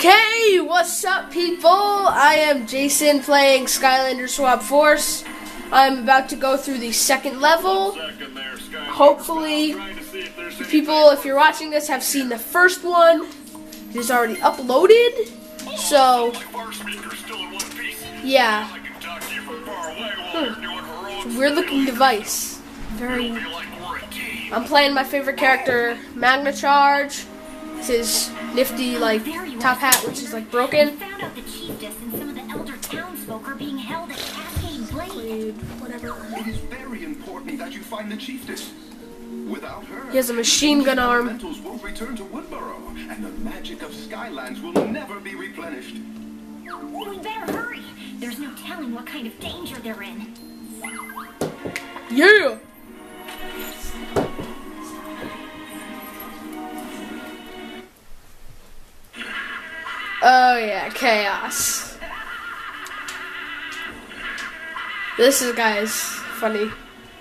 Okay, what's up, people? I am Jason playing Skylander Swap Force. I'm about to go through the second level. Hopefully, people, if you're watching this, have seen the first one. It is already uploaded. So, yeah. Hmm. Weird looking device. Very. I'm playing my favorite character, Magna Charge. This is nifty, like, top hat, which is, like, broken. found out the chiefess and some of the elder townsfolk are being held at Cascade Glade. Whatever. It is very important that you find the chiefess. Without her, He has a machine gun arm. elementals won't return to Woodburrow, and the magic of Skylands will never be replenished. We better hurry. There's no telling what kind of danger they're in. Yeah! Oh yeah, Kaos. This is guys funny.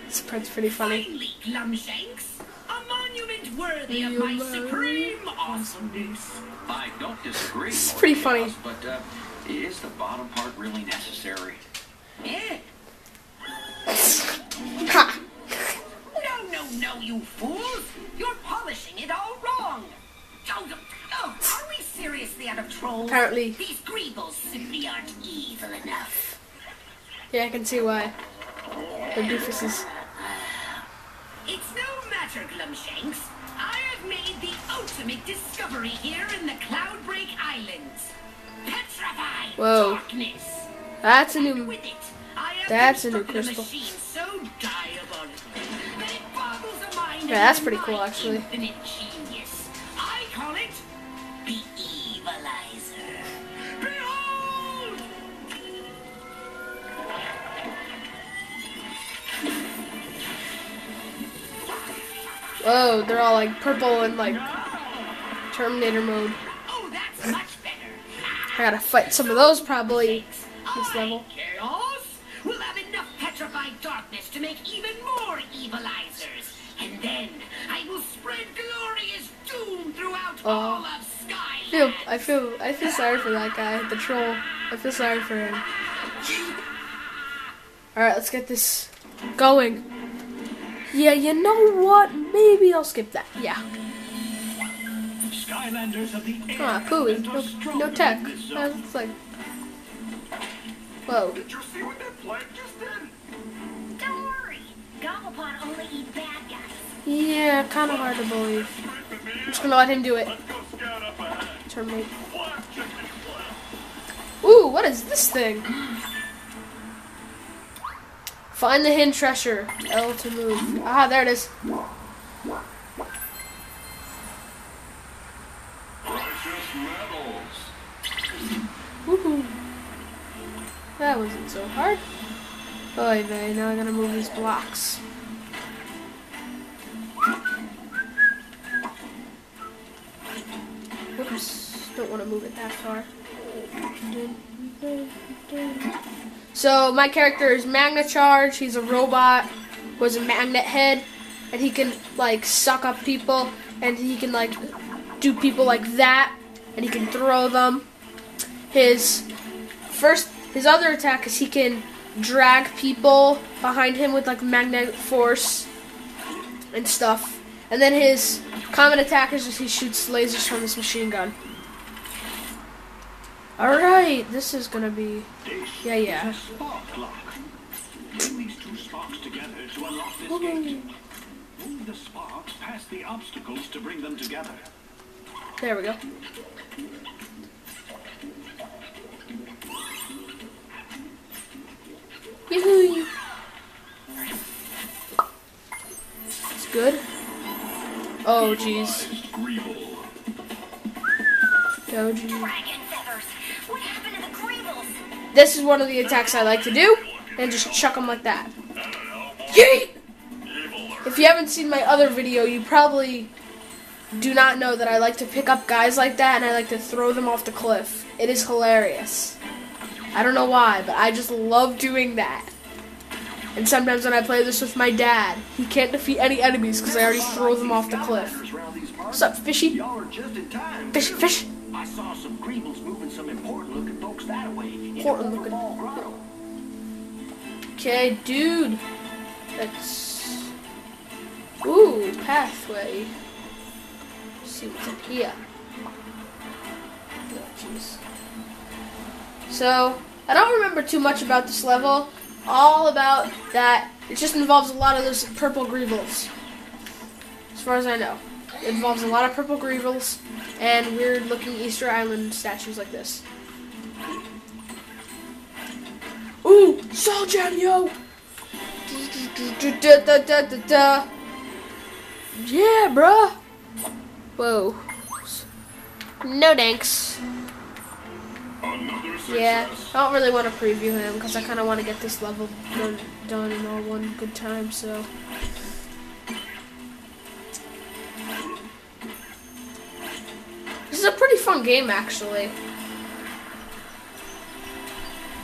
This part's pretty funny. Finally, Glumshanks, a monument worthy of my supreme awesomeness. I don't disagree. It's Lord pretty Kaos, funny. But uh, is the bottom part really necessary? Ha! No, no, no, you fools! You're polishing it all wrong. Are we seriously out of trolls? Apparently. These greebles simply aren't evil enough. Yeah, I can see why. The doofuses. It's no matter, Glumshanks. I have made the ultimate discovery here in the Cloudbreak Islands. Petrified Whoa. darkness. That's a new. with it, That's a new crystal. machine so diabolical that it boggles the mind Yeah, that's pretty cool, actually. Infinite Whoa, they're all like purple and like Terminator mode. Oh, that's much better. I gotta fight some of those probably this level. Will have enough petrified darkness to make even more evilizers. And then I will spread glorious doom throughout Oh. all of I feel, I feel, I feel sorry for that guy, the troll. I feel sorry for him. All right, let's get this going. Yeah, you know what? Maybe I'll skip that. Yeah. Skylanders of the air Ah, pooey. element No, strong no tech. in this zone. That's like. Whoa. Did you see what that plant just did? Don't worry. Gobblepot only eat bad guys. Yeah, kind of hard to believe. I'm just gonna let him do it. Terminate. Ooh, what is this thing? Find the hidden treasure. L to move. Ah, there it is. Precious metals. Woohoo. That wasn't so hard. Oh, vey, now I gotta move these blocks. Whoops, don't want to move it that far. So, my character is Magna Charge. He's a robot, was a magnet head, and he can, like, suck up people, and he can, like, do people like that, and he can throw them. His first his other attack is he can drag people behind him with like magnetic force and stuff. And then his common attack is just he shoots lasers from his machine gun. Alright, this is gonna be This Yeah, yeah. is a spark lock. Bring these two sparks together to unlock this Woohoo. gate. Move the sparks past the obstacles to bring them together. there we go. Yoo-hoo. It's good. Oh jeez. Greeble. Oh jeez. This is one of the attacks I like to do, and just chuck them like that. Yeet! If you haven't seen my other video, you probably do not know that I like to pick up guys like that and I like to throw them off the cliff. It is hilarious. I don't know why, but I just love doing that. And sometimes when I play this with my dad, he can't defeat any enemies because I already throw them off the cliff. What's up, fishy? Fish, fish. I saw some Greebles moving some important-looking folks that way. Important looking. Grotto. Okay, dude. Let's. Ooh, pathway. Let's see what's up here. Oh, jeez. So, I don't remember too much about this level. All about that. It just involves a lot of those purple greebles. As far as I know. Involves a lot of purple greebles and weird looking Easter Island statues like this. Ooh, Soul Gem, yo! Yeah, bruh. Whoa. No thanks. Yeah, I don't really want to preview him because I kind of want to get this level done, done in all one good time. So. Fun game, actually.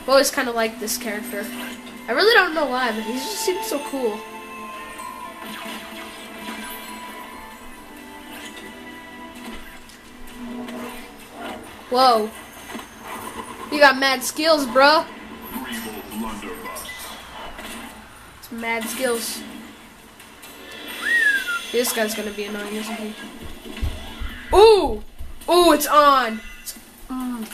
I've always kind of liked this character. I really don't know why, but he just seems so cool. Whoa. You got mad skills, blunderbuss. It's mad skills. This guy's gonna be annoying, isn't he? Ooh! Ooh, it's on! It's- mm.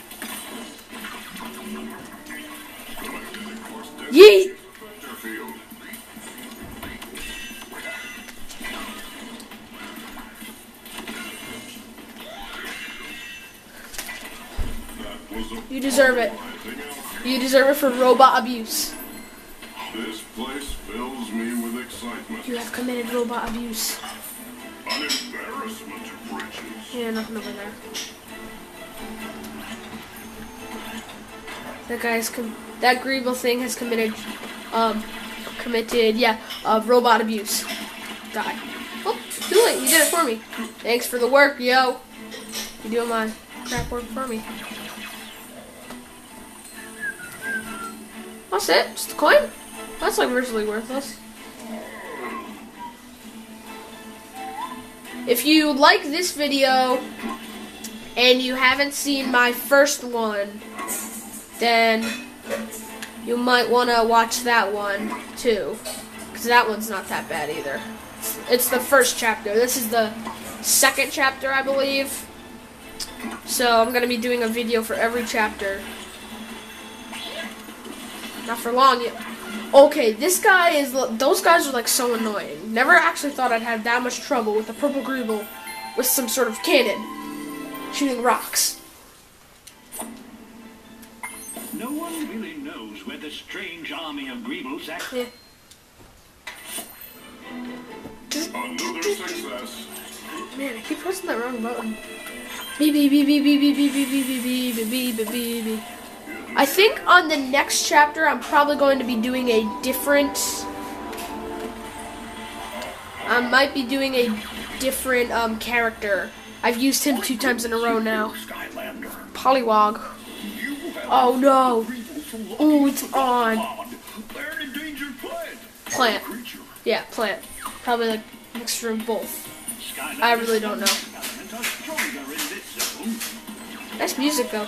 Yeet! Fairfield. That was a You deserve it. You deserve it for robot abuse. This place fills me with excitement. You have committed robot abuse. Yeah, nothing over there. That guy's that Greeble thing has committed, um, committed, yeah, uh, robot abuse. Die. Oh, do it. You did it for me. Thanks for the work, yo. You doing my crap work for me. That's it. Just a coin. That's like virtually worthless. If you like this video and you haven't seen my first one, then you might want to watch that one too. Because that one's not that bad either. It's, the first chapter. This is the second chapter, I believe. So I'm going to be doing a video for every chapter. Not for long yet. Okay, this guy is. Those guys are like so annoying. Never actually thought I'd have that much trouble with a purple greeble with some sort of cannon shooting rocks. No one really knows where the strange army of Greebles actually... Yeah. Another success. Man, I keep pressing that wrong button. Beep beep beep beep beep beep beep beep beep beep beep beep beep beep beep beep. I think on the next chapter I'm probably going to be doing a different. I might be doing a different um, character. I've used him two times in a row now. Have Oh no! Oh, it's on. plant. Yeah, plant. Probably like mixture of both. I really don't know. Nice music though.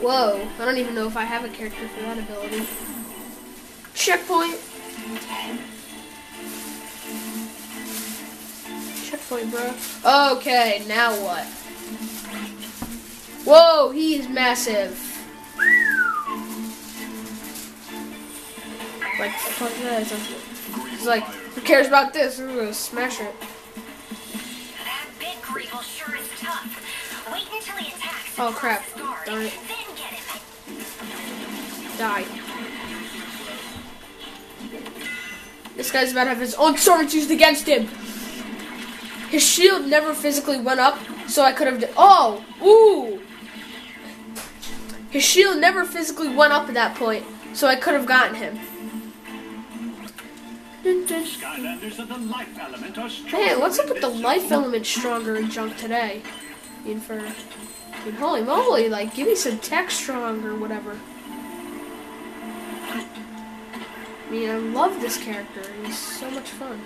Whoa, I don't even know if I have a character for that ability. Checkpoint. Checkpoint, bro. Okay, now what? Whoa, he's massive. Like, fuck that. He's like, who cares about this? We're gonna smash it. That big Greeble sure is tough. Wait until he attacks. Oh, crap. Guard, Darn it. Then get him. Die. This guy's about to have his own swords used against him. his shield never physically went up, so I could have. Oh, ooh. His shield never physically went up at that point, so I could have gotten him. Dun, dun. Skylanders of the life element are stronger Hey, what's up with the life element stronger in junk today? I mean, for. I mean, holy moly, like, give me some tech strong or whatever. I mean, I love this character. He's so much fun.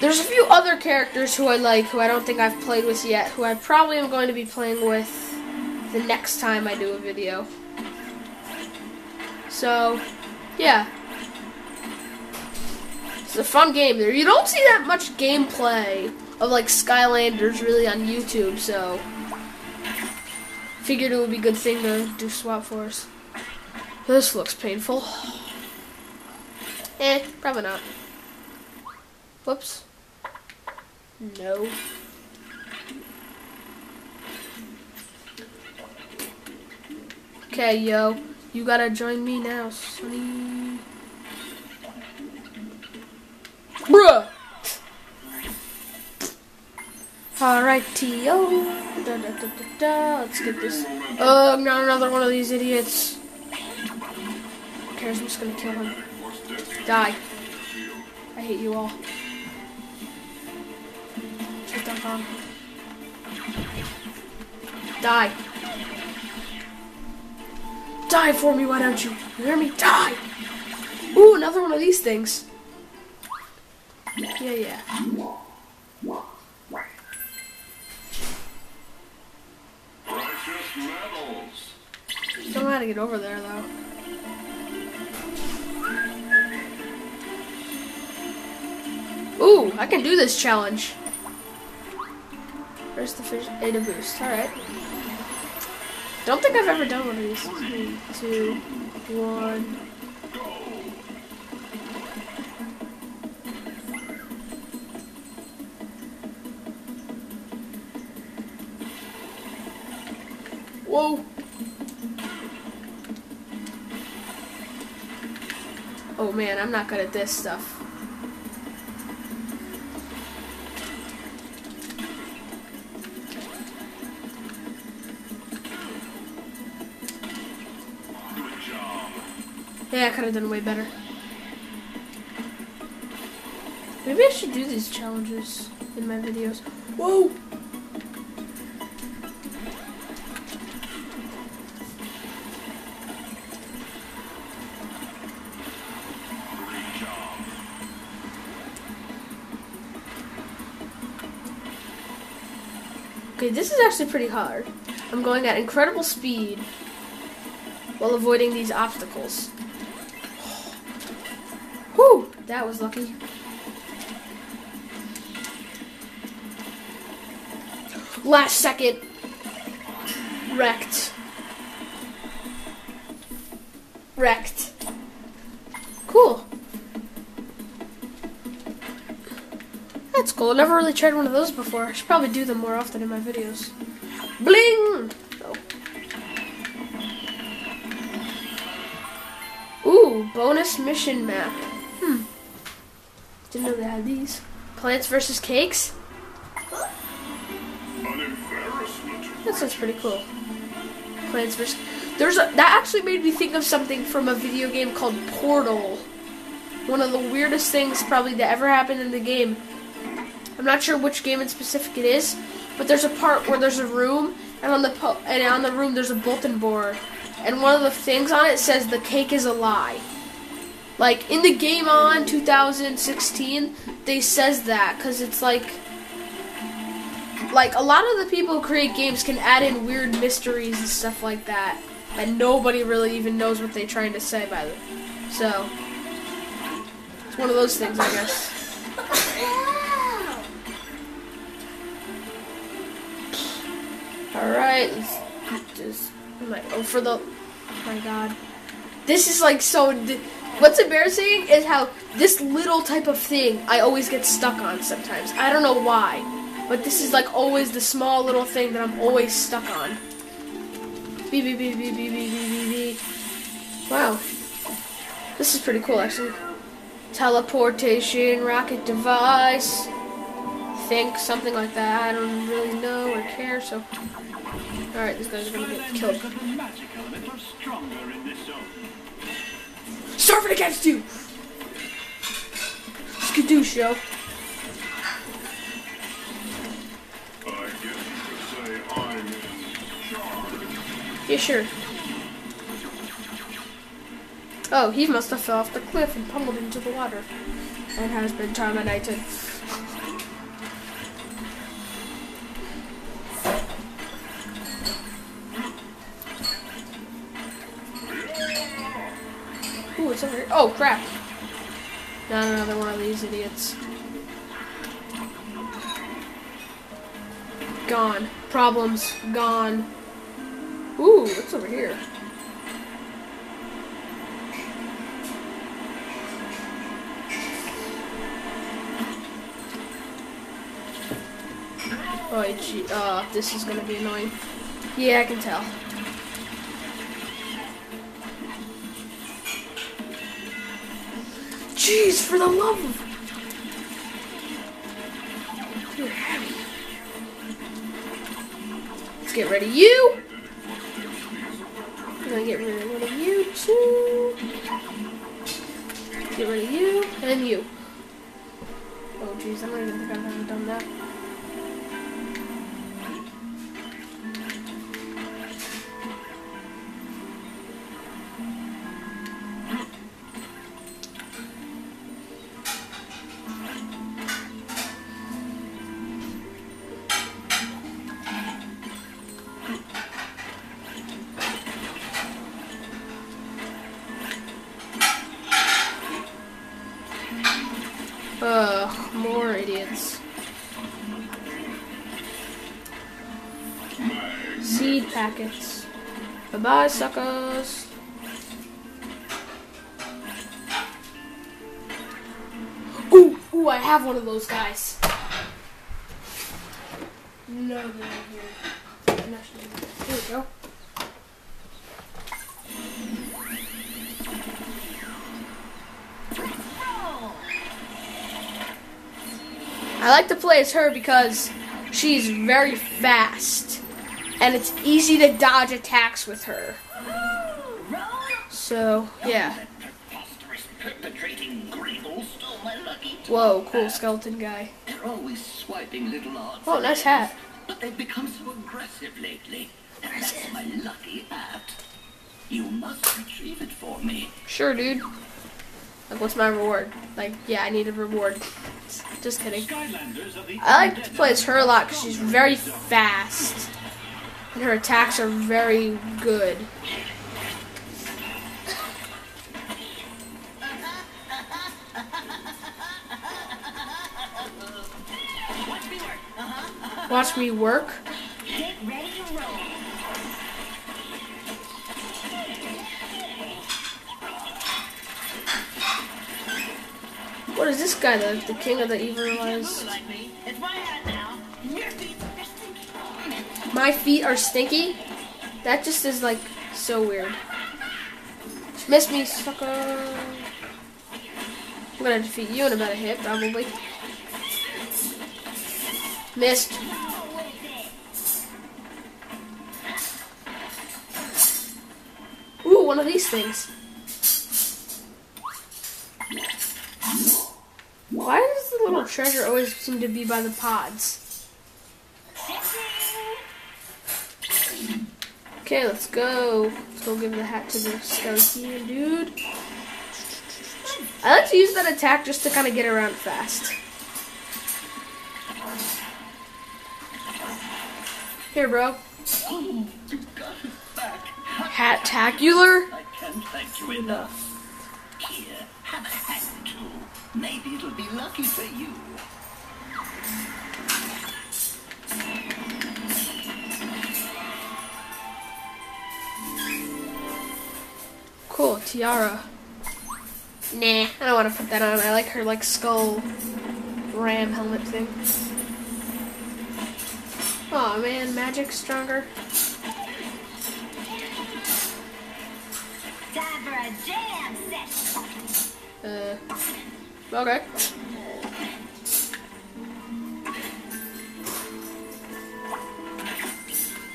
There's a few other characters who I like, who I don't think I've played with yet, who I probably am going to be playing with the next time I do a video. So, yeah. It's a fun game there. You don't see that much gameplay of like Skylanders really on YouTube, so figured it would be a good thing to do Swap Force. This looks painful. Eh, probably not. Whoops. No. Okay, yo. You gotta join me now, Sonny. Bruh! Alrighty, yo. Da, da, da, da, da. Let's get this. Ugh, not another one of these idiots. Who cares? I'm just gonna kill him. Die. I hate you all. Get that on. Die. Die for me, why don't you? You hear me? Die! Ooh, another one of these things. Yeah, yeah. Know how to get over there, though. Ooh, I can do this challenge. Where's the fish? Ada boost. Alright. Don't think I've ever done one of these. Three, two, one. Whoa. Oh man, I'm not good at this stuff. Yeah, I could have done way better. Maybe I should do these challenges in my videos. Whoa! Okay, this is actually pretty hard. I'm going at incredible speed while avoiding these obstacles. Whew! That was lucky. Last second. Wrecked. Wrecked. Cool. Never really tried one of those before. I should probably do them more often in my videos. Bling! Oh. Ooh, bonus mission map. Hmm. Didn't know they had these. Plants versus cakes? That sounds pretty cool. Plants vs. There's a, that actually made me think of something from a video game called Portal. One of the weirdest things probably that ever happened in the game. I'm not sure which game in specific it is, but there's a part where there's a room, and on the po- and on the room there's a bulletin board, and one of the things on it says the cake is a lie. Like in the game on 2016, they says that because it's like like a lot of the people who create games can add in weird mysteries and stuff like that and nobody really even knows what they're trying to say by them so it's one of those things i guess Alright, let's this. Oh, oh, for the. Oh my god. This is like so. What's embarrassing is how this little type of thing I always get stuck on sometimes. I don't know why. But this is like always the small little thing that I'm always stuck on. Beep, beep, beep, beep, beep, beep, beep, beep. Wow. This is pretty cool, actually. Teleportation, rocket device. Think something like that. I don't really know or care, so. Alright, these guys gonna get killed. This it against you! Skidoo show. Yeah, sure. Oh, he must have fell off the cliff and pummeled into the water. And has been terminated. Over here. Oh, crap. Not another one of these idiots. Gone. Problems gone. Ooh, what's over here? Oh, gee, uh, this is gonna be annoying. Yeah, I can tell. Jeez, for the love of... You're heavy. Let's get rid of you. I'm gonna get rid of you too. Get rid of you and you. Oh jeez, I don't even think I've ever done that. Suckers. Ooh, ooh, I have one of those guys. No, they're not here. Here we go. I like to play as her because she's very fast. And it's easy to dodge attacks with her. So, yeah. Preposterous perpetrating Greeble stole my lucky Whoa, cool skeleton guy. They're always swiping little odds. Oh, nice hat. But they've become so aggressive lately. And that's my lucky hat. You must retrieve it for me. Sure, dude. Like, what's my reward? Like, yeah, I need a reward. Just kidding. Skylanders are the I like to play as her a lot because she's very fast. And her attacks are very good. Watch me work. What is this guy, the, the king of the evil stinky. My feet are stinky? That just is like so weird. Miss me, sucker. I'm gonna defeat you in about a hit, probably. Missed. Ooh, one of these things. Why does the little treasure always seem to be by the pods? Okay, let's go. Let's go give the hat to the skeleton dude. I like to use that attack just to kind of get around fast. Here, bro. You got it back. Hat-tacular? I can't thank you enough. Here, have a hat too. Maybe it'll be lucky for you. Cool, tiara. Nah, I don't want to put that on. I like her like skull ram helmet thing. Oh man, magic's stronger. Time for a jam session. Uh, okay.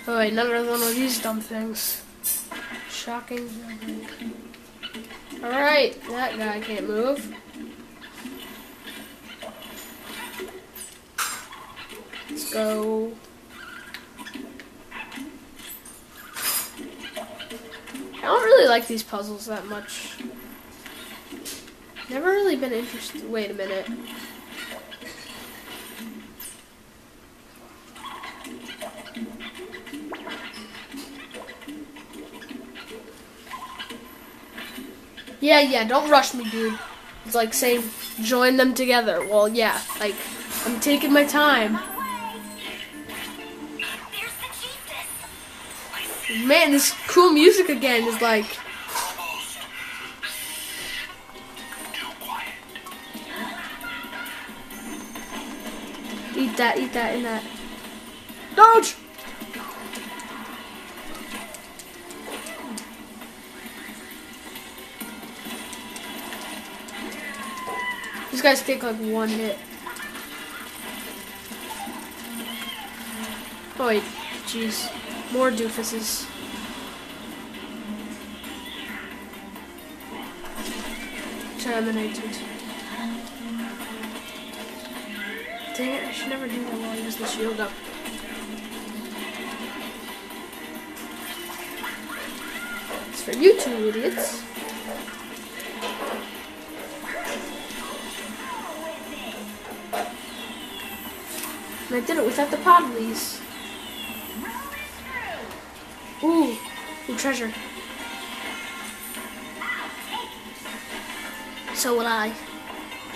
Oh wait, another one of these dumb things. Shocking. Alright, that guy can't move. Let's go. I don't really like these puzzles that much. Never really been interested. Wait a minute. Yeah, yeah, don't rush me, dude. It's like saying join them together. Well, yeah, like I'm taking my time. Man, this cool music again is like eat that, eat that, and that. Dodge! These guys take like one hit. Oh wait, jeez. More doofuses. Terminated. Dang it, I should never do that while I use the shield up. It's for you two idiots. And I did it without the podleys. Ooh, ooh, treasure. So would I.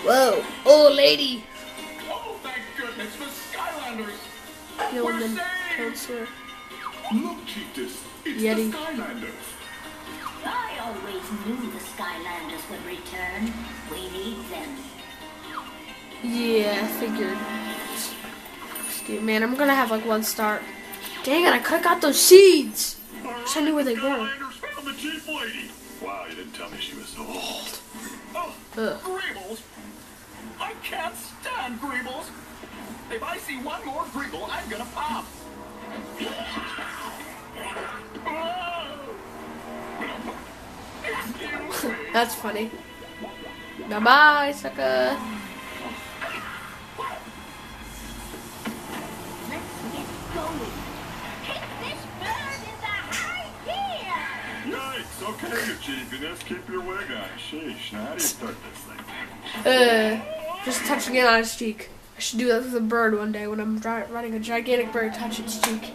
Whoa, old lady. Oh, thank goodness for Skylanders. Kill We're them. saved. Cancer. Look, Chiefess. It's Yeti. the Skylanders. I always knew the Skylanders would return. We need them. Yeah, I figured. Dude, man, I'm gonna have like one star. Dang it, I could've got those seeds. Wish I knew where they were. Skylanders found the chief lady. Wow, you didn't tell me she was so old. Ugh. Greebles. I can't stand Greebles. If I see one more Greeble, I'm gonna pop. That's funny. Bye bye, sucker. Let's get going. Okay, Achieviness, keep your wig on. Sheesh, now how do you start this thing? Uh, just touching it on its cheek. I should do that with a bird one day when I'm running a gigantic bird. Touch its cheek.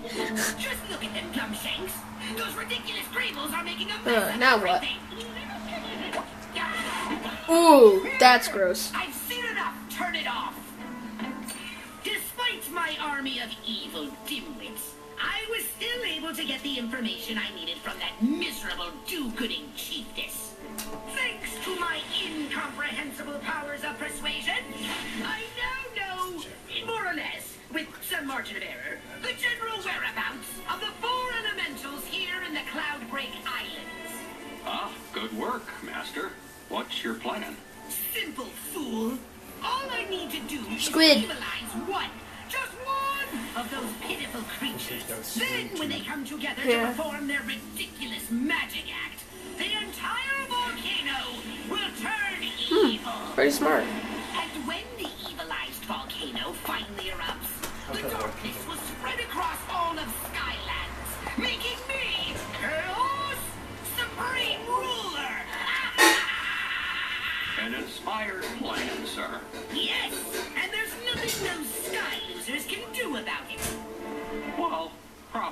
Just look at them Glumshanks. Those ridiculous Greebles are making a mess Uh, now what? Ooh, that's gross. I've seen enough. Turn it off. Despite my army of evil dimwits, was still able to get the information I needed from that miserable do-gooding chiefess. Thanks to my incomprehensible powers of persuasion, I now know, more or less, with some margin of error, the general whereabouts of the four elementals here in the Cloudbreak Islands. Ah, good work, Master. What's your plan? Simple fool. All I need to do is Squid. Those pitiful creatures. Then, when they come together Yeah. to perform their ridiculous magic act, the entire volcano will turn hmm. evil. Pretty smart. And when the evilized volcano finally erupts, the darkness will spread across all of Skylands, making me Kaos Supreme Ruler. An inspired plan, sir. Yes, and there's nothing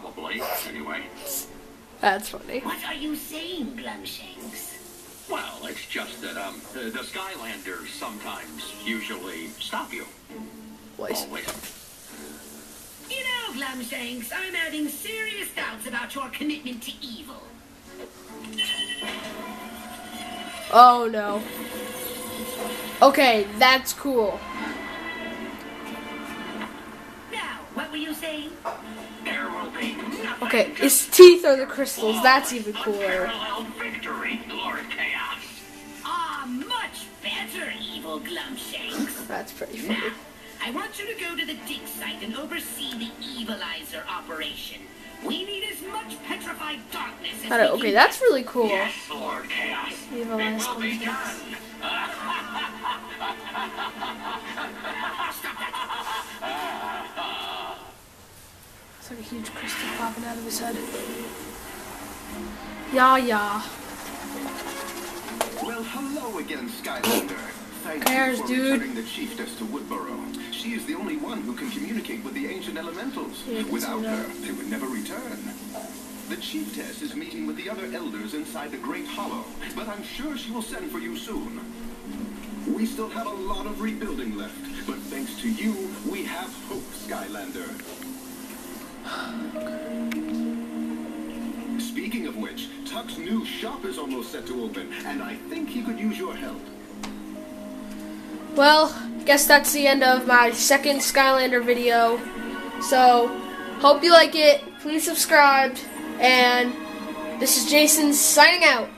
probably, anyway. That's funny. What are you saying, Glumshanks? Well, it's just that, um, the, the Skylanders sometimes usually stop you. Voice. Always. You know, Glumshanks, I'm having serious doubts about your commitment to evil. Oh no. Okay, that's cool. Okay, his teeth are the crystals. That's even cooler. Ah, that's pretty funny. I want you to go to the dig site and oversee the evilizer operation. We need as much petrified darkness as Got it. Okay, that's really cool. Yes, Lord Kaos. Evilizer. Oh, stop that. Like a huge crystal popping out of his head. Yeah, yeah. Well, hello again, Skylander. Thank Cares, you for dude. returning the chiefess to Woodburrow. She is the only one who can communicate with the ancient elementals. Yeah, I can see Without her, they would never return. The chiefess is meeting with the other elders inside the Great Hollow, but I'm sure she will send for you soon. We still have a lot of rebuilding left, but thanks to you, we have hope, Skylander. Speaking of which, Tuck's new shop is almost set to open, and I think he could use your help. Well, guess that's the end of my second Skylander video. So, hope you like it. Please subscribe. And this is Jason signing out.